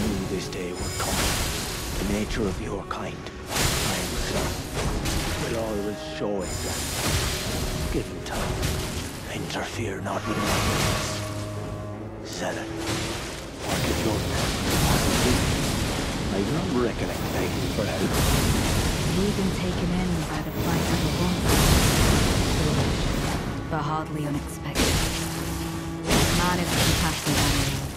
knew this day would come. The nature of your kind, I am sure, will always show itself. Given time, interfere not with my business. Zealot, what if your I do not recollect begging for help. We've been taken in by the plight of a woman. Foolish, but hardly unexpected. Man is compassionate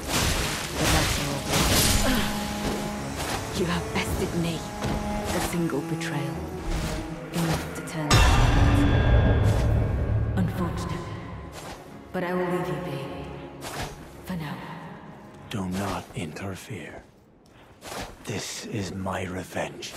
You have bested me. A single betrayal. Enough to turn. Unfortunate. But I will leave you be. For now. Do not interfere. This is my revenge.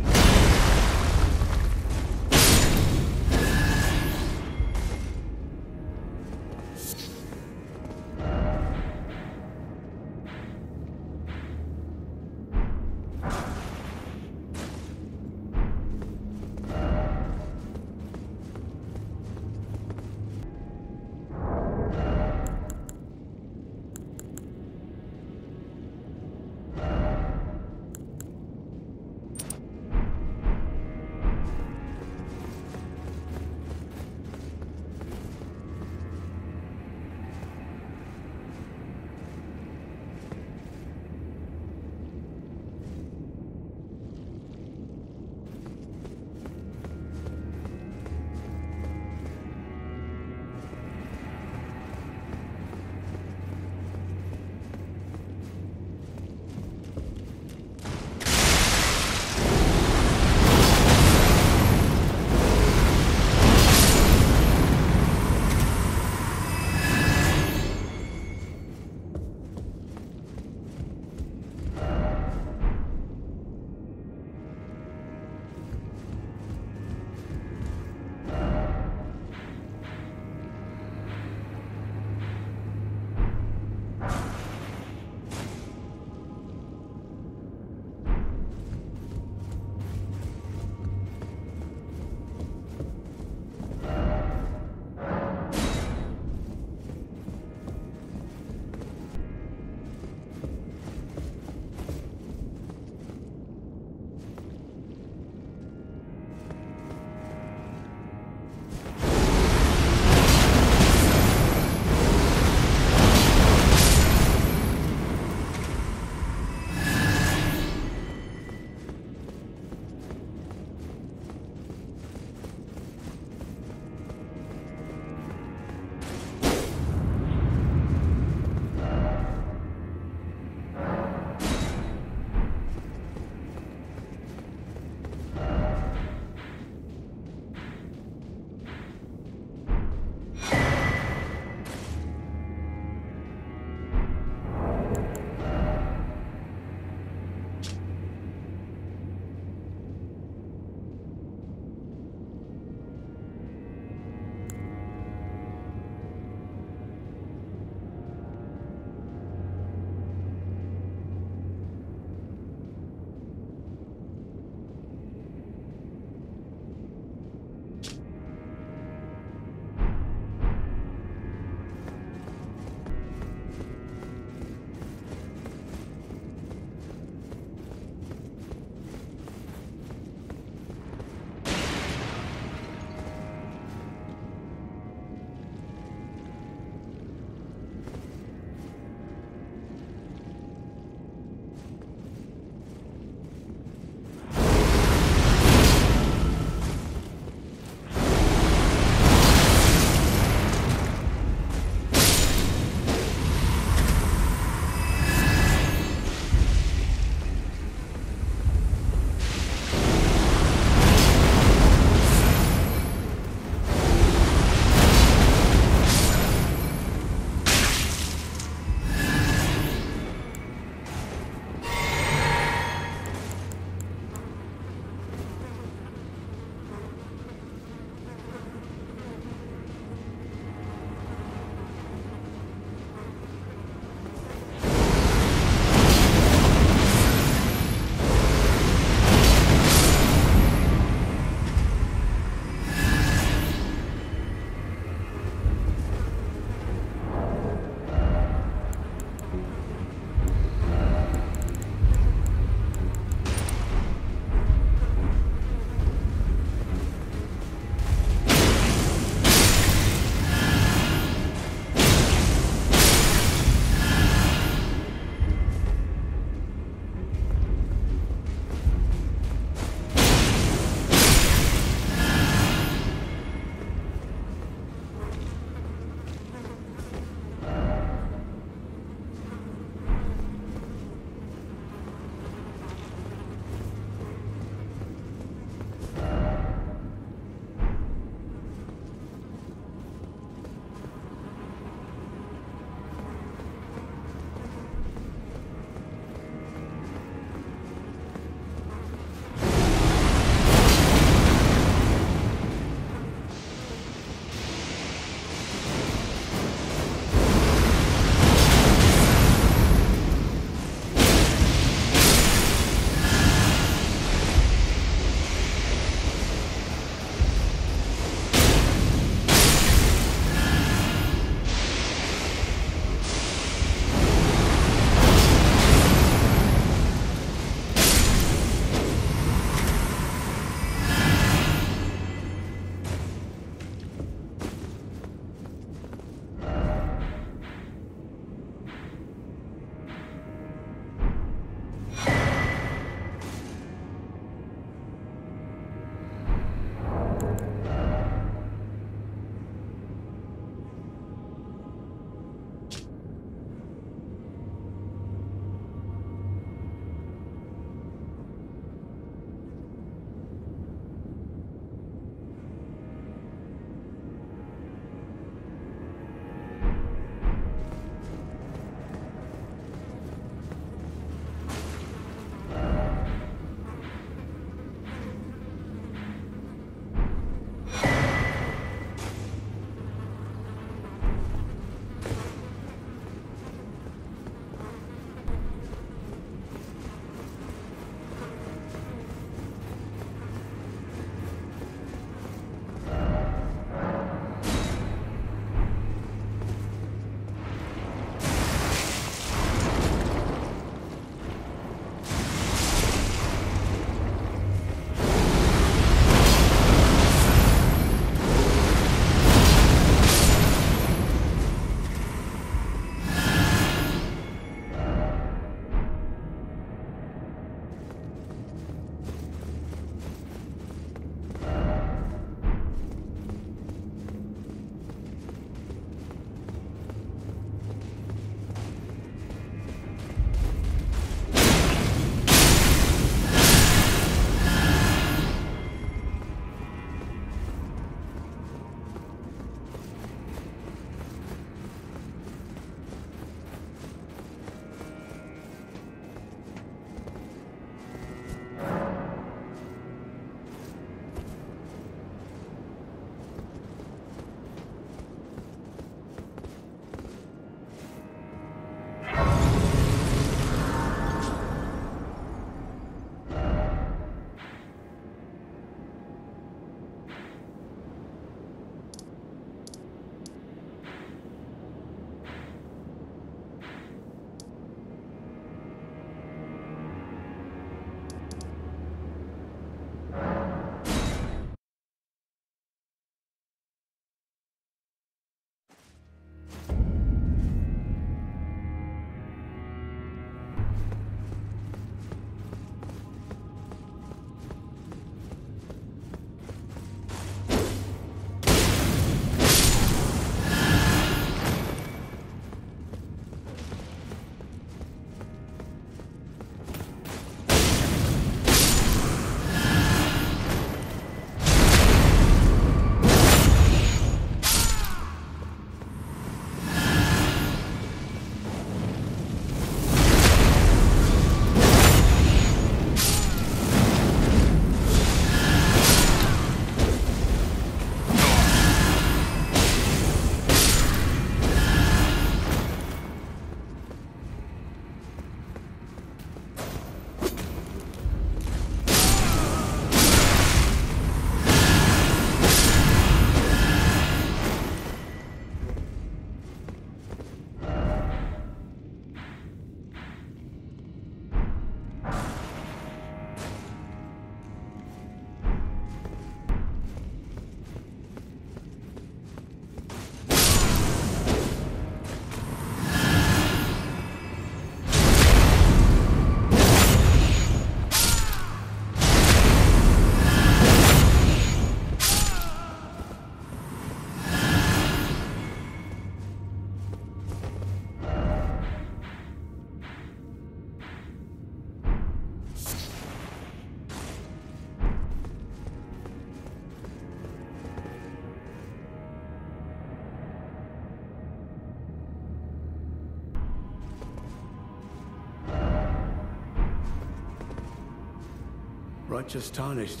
Righteous Tarnished.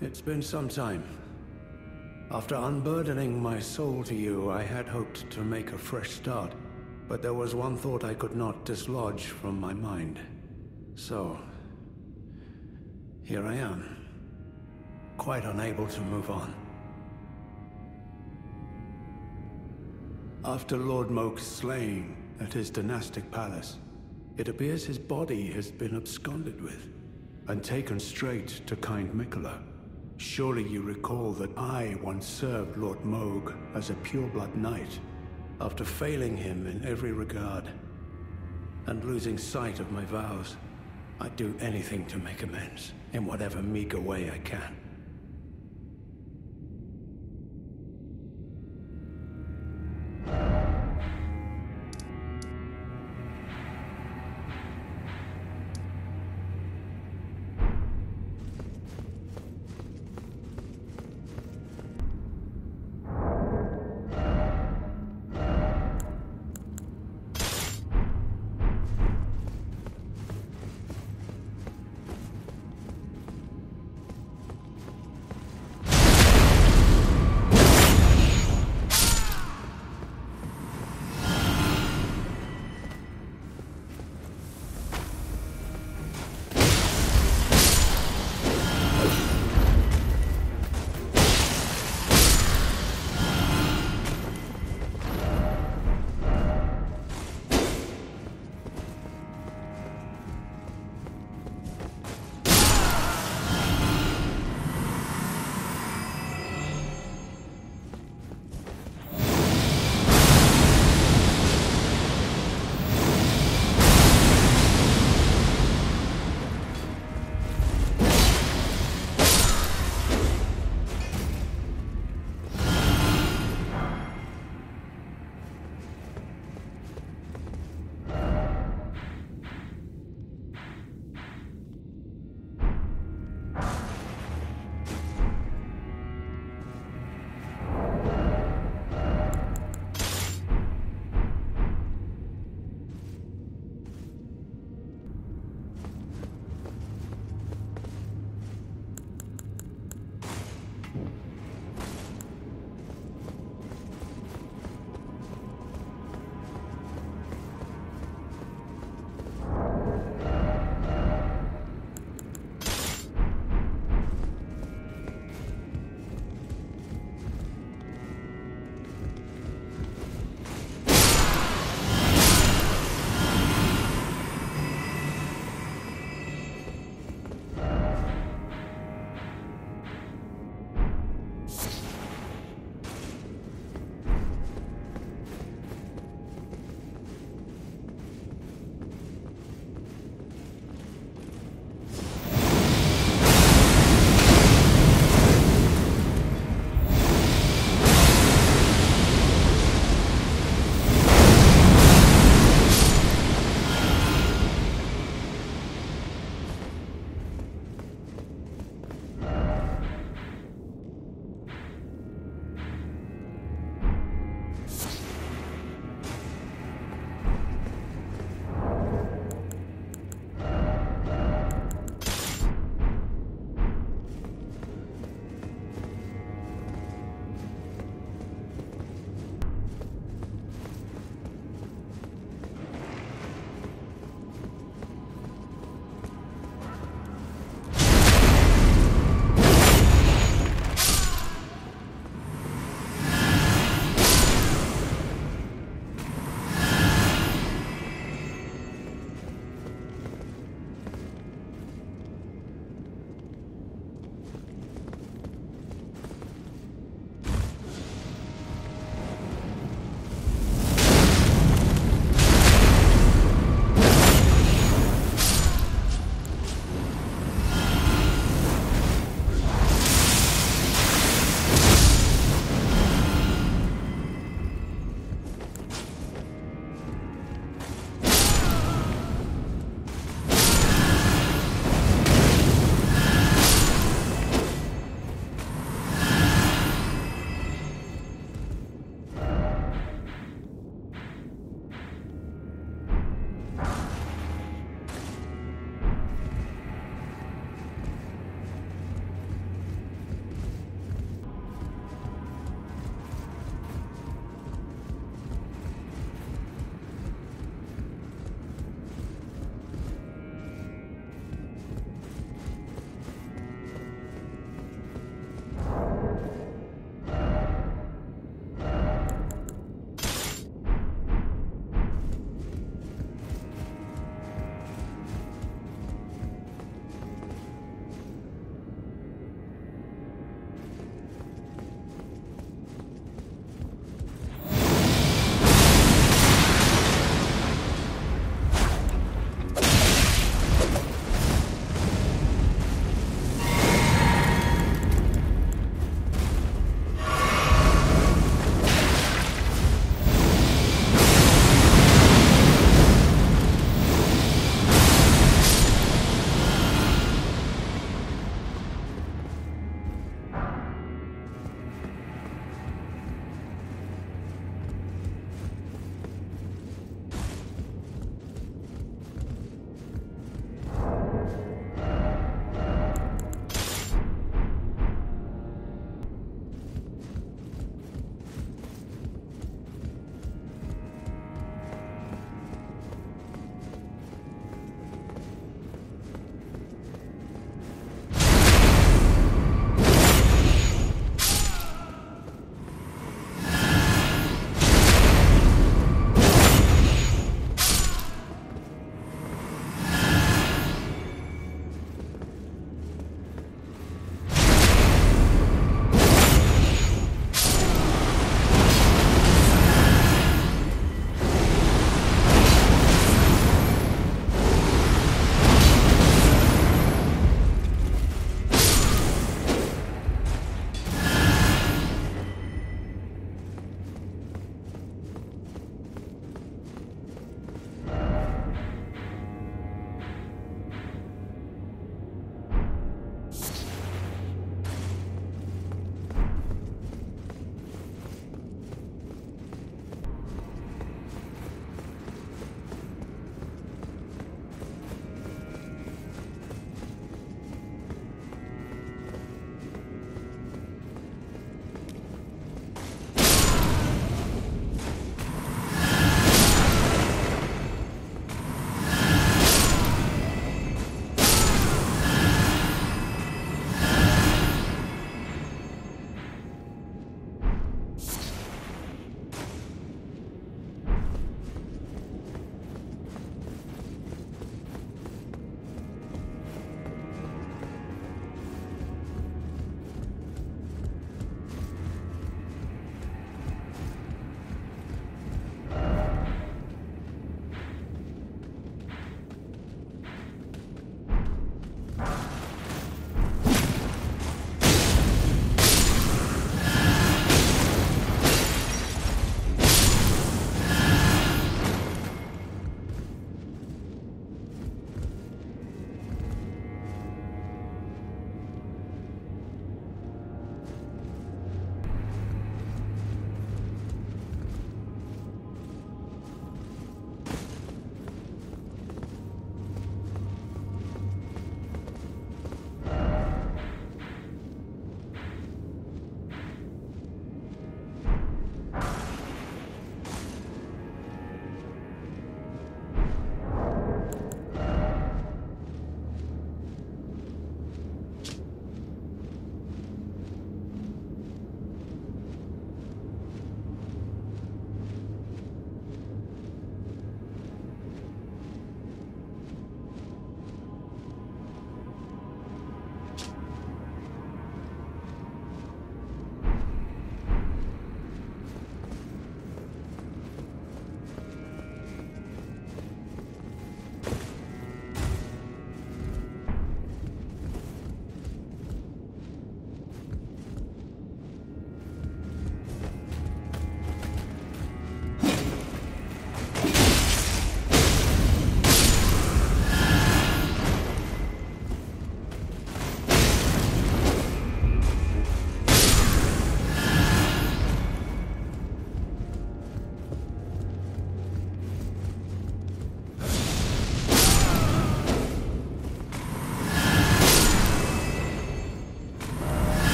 It's been some time. After unburdening my soul to you, I had hoped to make a fresh start. But there was one thought I could not dislodge from my mind. So... Here I am. Quite unable to move on. After Lord Mohg's slaying at his dynastic palace, it appears his body has been absconded with and taken straight to kind Mikola. Surely you recall that I once served Lord Mohg as a pureblood knight after failing him in every regard and losing sight of my vows. I'd do anything to make amends in whatever meager way I can.